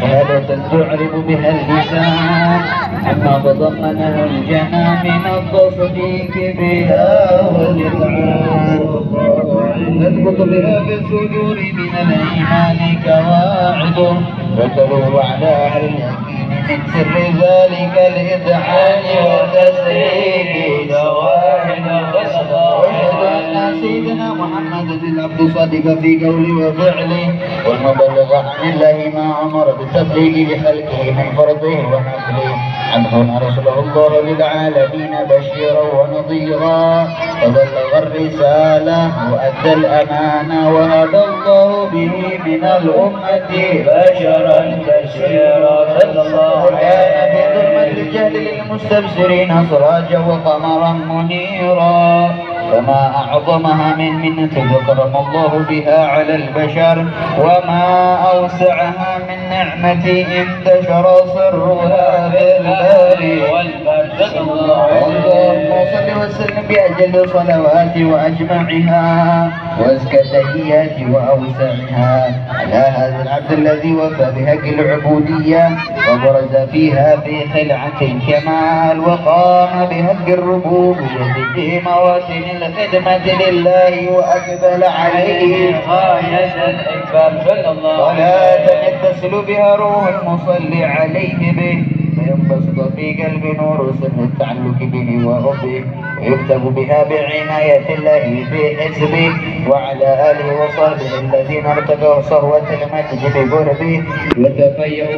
شهادة تعرب بها اللسان. عما تضمنه الجنى من التصديق بها والإذعان تثبت بها في الصدور من الإيمان قواعد. فتلوح على أهل اليقين من سر ذلك الإذعان. والتسريك سيدنا محمد العبد الصادق في قوله وفعله والمبلغ عن الله ما أمر بالتبليغ بخلقه من فرضه ونفله عنه أرسله الله للعالمين بشيرا ونظيرا فبلغ الرسالة وأدى الأمانة وهدى الله به من الأمة بشرا بشيرا صلى الله في ظلمة الجهل للمستبصرين سراجا وقمرا منيرا. فما أعظمها من منة ذكرم الله بها على البشر وما أوسعها من نعمة انتشر سرها والبر اللهم صل وسلم بأجل الصلوات وأجمعها وأزكى التحيات وأوسعها. على هذا العبد الذي وفى بحق العبودية وبرز فيها في خلعة الكمال وقام بحق الربوبية في مواسم الخدمة لله وأقبل عليه. غاية الإكبار صلى الله صلاة يتصل بها روح المصلي عليه به. فينبسط في قلب نور سر التعلق به وربه ويكتب بها بعناية الله في حزبه وعلى آله وصحبه الذين ارتقوا صهوة المجد بقربه وتفيأوا